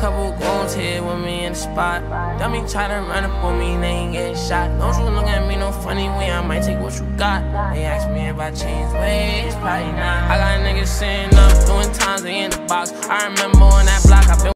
Couple goons here with me in the spot. Dummy try to run up on me, they ain't getting shot. Don't you look at me no funny way, I might take what you got. They ask me if I change ways, probably not. I got niggas sitting up doing times, they in the box. I remember on that block, I been